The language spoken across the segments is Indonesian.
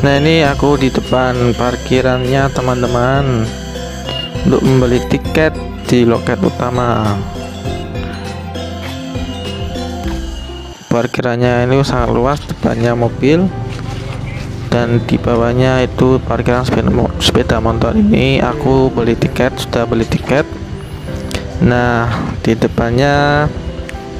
Nah ini aku di depan parkirannya teman-teman. Untuk membeli tiket di loket utama. Parkirannya ini sangat luas Depannya mobil. Dan di bawahnya itu parkiran sepeda motor ini. Aku beli tiket Sudah beli tiket. Nah di depannya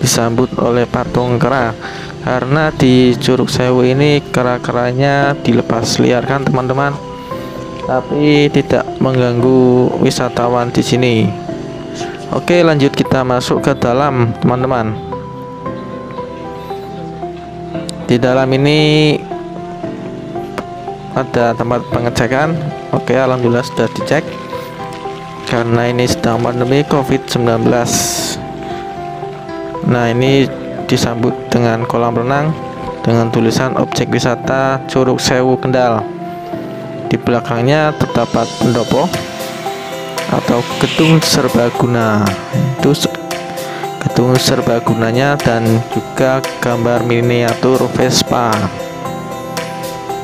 Disambut oleh patung kera karena di Curug Sewu ini kera-keranya dilepas liarkan teman-teman? Tapi tidak mengganggu wisatawan di sini. Oke lanjut kita masuk ke dalam teman-teman. Di dalam ini ada tempat pengecekan. Oke Alhamdulillah sudah dicek. Karena ini sedang pandemi COVID-19 nah ini disambut dengan kolam renang dengan tulisan objek wisata Curug Sewu Kendal. Di belakangnya terdapat pendopo atau gedung serbaguna. Itu gedung serbagunanya dan juga gambar miniatur Vespa.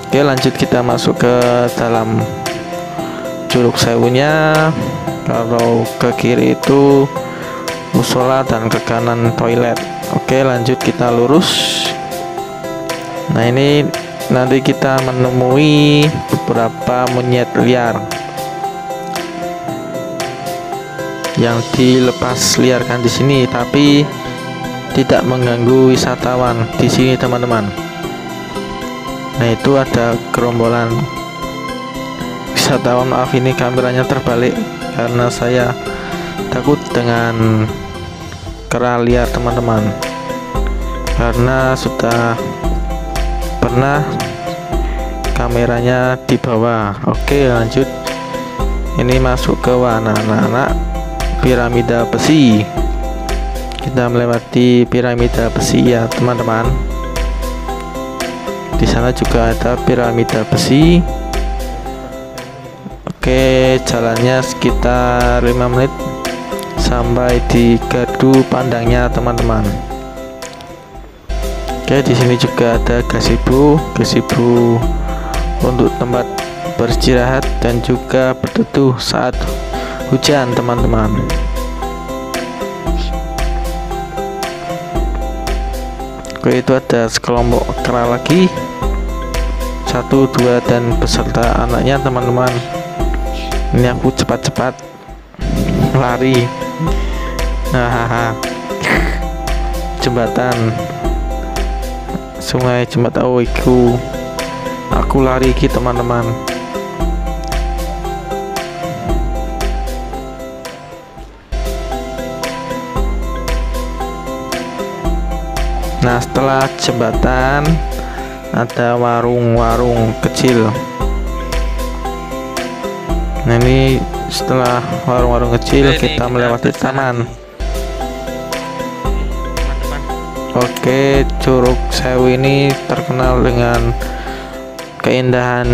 Oke, lanjut kita masuk ke dalam Curug Sewunya. Kalau ke kiri itu musola dan ke kanan toilet. Oke lanjut kita lurus. Nah ini nanti kita menemui beberapa monyet liar yang dilepas liarkan di sini tapi tidak mengganggu wisatawan. Di sini teman-teman. Nah itu ada gerombolan. Wisatawan maaf ini kameranya terbalik karena saya takut dengan kera liar teman-teman. Karena sudah pernah kameranya di bawah oke lanjut. Ini masuk ke warna anak-anak piramida besi. Kita melewati piramida besi ya teman-teman. Di sana juga ada piramida besi. Oke jalannya sekitar 5 menit sampai di gardu pandangnya teman-teman. Oke di sini juga ada gazebo gazebo untuk tempat beristirahat dan juga berteduh saat hujan teman-teman. Oke itu ada sekelompok kera lagi. Satu dua dan beserta anaknya teman-teman. Ini aku cepat-cepat lari hahaha. Jembatan. Sungai jembatan oh iku aku lari ki teman-teman. Nah setelah jembatan ada warung-warung kecil nah ini setelah warung-warung kecil kita melewati taman. Oke, Curug Sewu ini terkenal dengan keindahan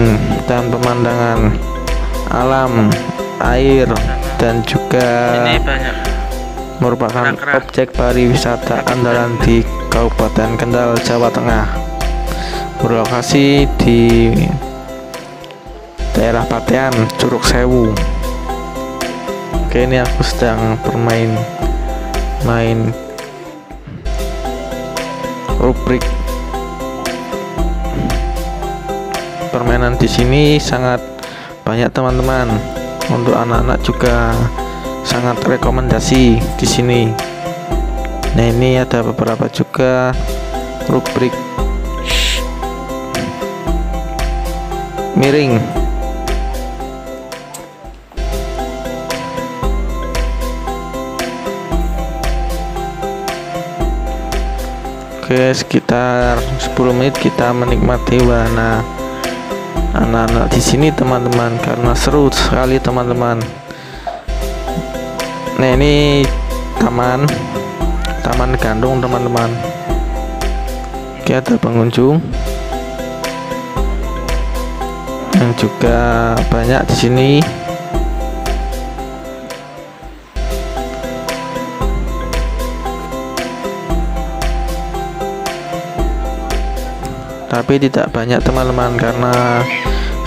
dan pemandangan alam, air, dan juga merupakan objek pariwisata andalan di Kabupaten Kendal, Jawa Tengah. Berlokasi di daerah Patean, Curug Sewu. Oke, ini aku sedang bermain main rubrik. Permainan di sini sangat banyak teman-teman. Untuk anak-anak juga sangat rekomendasi di sini. Nah ini ada beberapa juga rubrik. Miring Oke sekitar 10 menit kita menikmati warna anak-anak di sini teman-teman karena seru sekali teman-teman. Nah ini taman taman gandung teman-teman. Oke ada pengunjung. Yang juga banyak di sini tapi tidak banyak teman-teman karena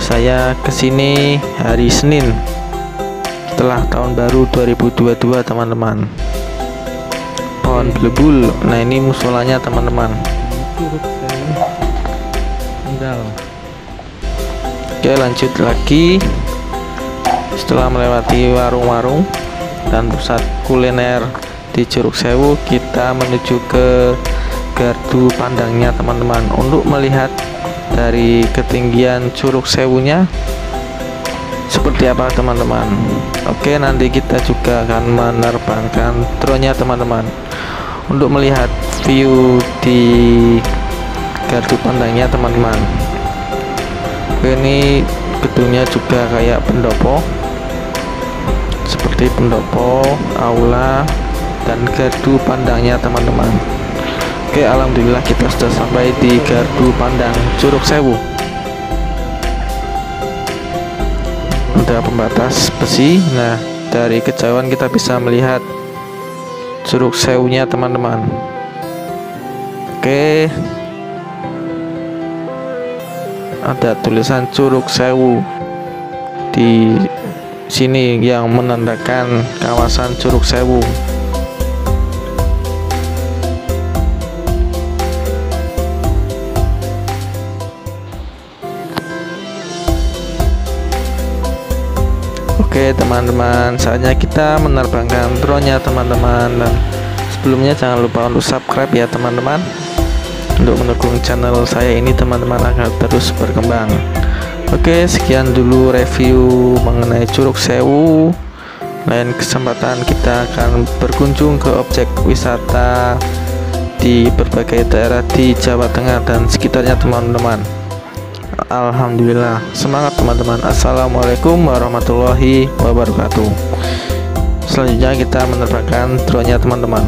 saya ke sini hari Senin setelah tahun baru 2022 teman-teman. Pohon belebul. Nah ini musolanya teman-teman. Oke lanjut lagi. Setelah melewati warung-warung dan pusat kuliner di Curug Sewu kita menuju ke gardu pandangnya teman-teman. Untuk melihat dari ketinggian curug sewunya seperti apa teman-teman? Oke nanti kita juga akan menerbangkan drone-nya teman-teman. Untuk melihat view di gardu pandangnya teman-teman. Ini gedungnya juga kayak pendopo. Seperti pendopo aula dan gardu pandangnya teman-teman Oke Alhamdulillah kita sudah sampai di gardu pandang Curug Sewu. Ada pembatas besi. Nah dari kejauhan kita bisa melihat Curug Sewunya teman-teman. Oke. Ada tulisan Curug Sewu Di sini yang menandakan kawasan Curug Sewu Oke teman-teman. Saatnya kita menerbangkan drone-nya teman-teman. Dan sebelumnya jangan lupa untuk subscribe ya teman-teman. Untuk mendukung channel saya ini teman-teman agar terus berkembang. Oke sekian dulu review mengenai Curug Sewu. Lain kesempatan kita akan berkunjung ke objek wisata di berbagai daerah di Jawa Tengah dan sekitarnya teman-teman Alhamdulillah. Semangat teman-teman. Assalamualaikum warahmatullahi wabarakatuh. Selanjutnya kita menerbangkan drone nya teman-teman